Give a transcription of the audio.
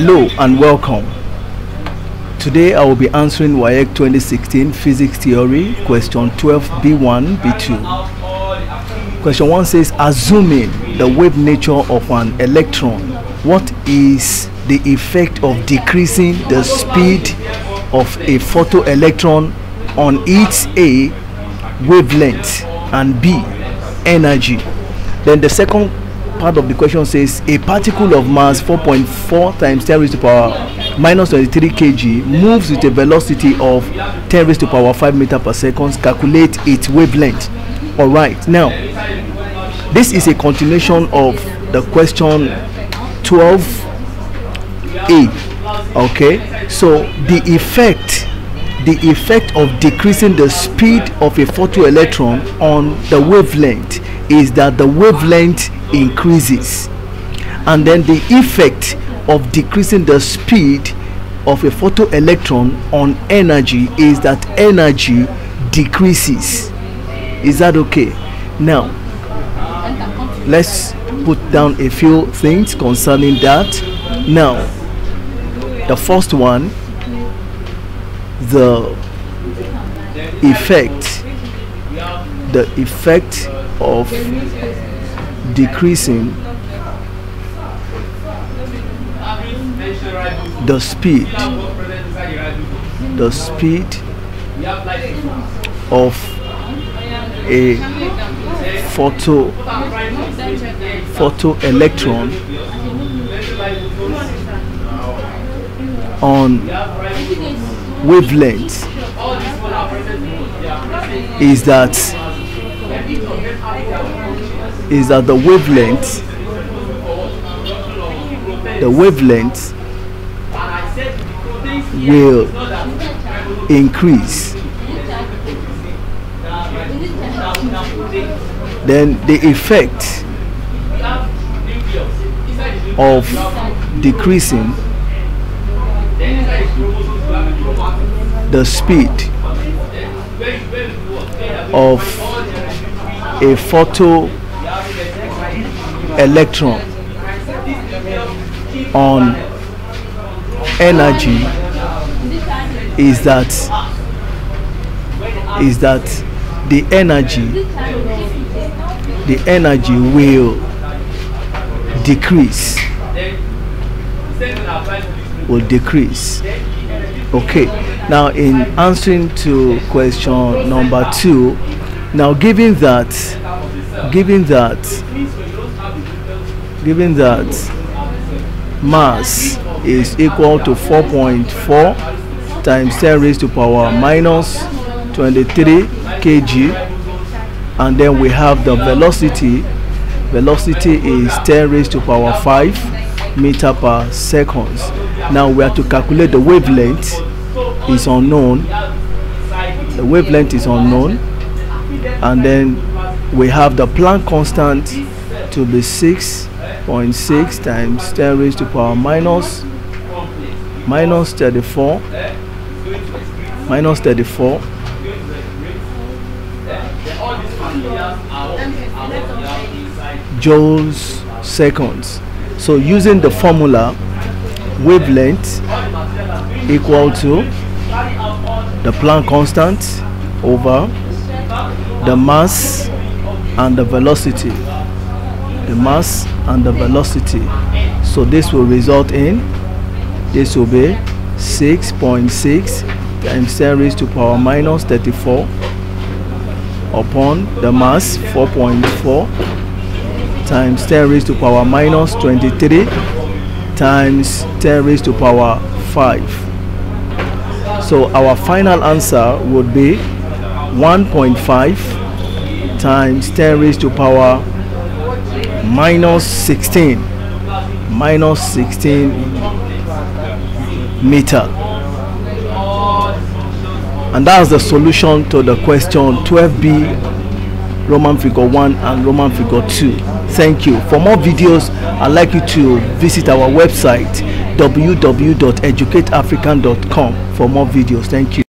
Hello and welcome. Today I will be answering WAEC 2016 Physics Theory question 12B1 B2. Question 1 says assuming the wave nature of an electron what is the effect of decreasing the speed of a photoelectron on its A wavelength and B energy. Then the second part of the question says a particle of mass 4.4 times 10 raised to the power minus 23 kg moves with a velocity of 10 raised to power 5 meter per second. Calculate its wavelength. All right. Now this is a continuation of the question 12a okay? So the effect the effect of decreasing the speed of a photoelectron on the wavelength is that the wavelength increases. And then the effect of decreasing the speed of a photoelectron on energy is that energy decreases. Is that okay? Now let's put down a few things concerning that. Now the first one the effect the effect of decreasing the speed the speed of a photo photo electron on wavelength is that is that the wavelength the wavelength will increase. Then the effect of decreasing the speed of a photo electron on energy is that is that the energy the energy will decrease will decrease. Okay now in answering to question number two now given that given that given that mass is equal to 4.4 times 10 raised to power minus 23 kg and then we have the velocity. Velocity is 10 raised to power 5 meter per seconds. Now we have to calculate the wavelength is unknown. The wavelength is unknown. And then we have the Planck constant to be 6.6 times 10 raised to power minus minus 34 minus 34 joules seconds. So using the formula wavelength equal to the Planck constant over the mass and the velocity the mass and the velocity. So this will result in this will be 6.6 times 10 raised to power minus 34 upon the mass 4.4 times 10 raised to power minus 23 times 10 raised to power 5 so our final answer would be 1.5 times 10 raised to power minus 16 minus 16 meter. And that's the solution to the question 12b roman figure 1 and roman figure 2 thank you. For more videos i'd like you to visit our website www.educateafrican.com for more videos. Thank you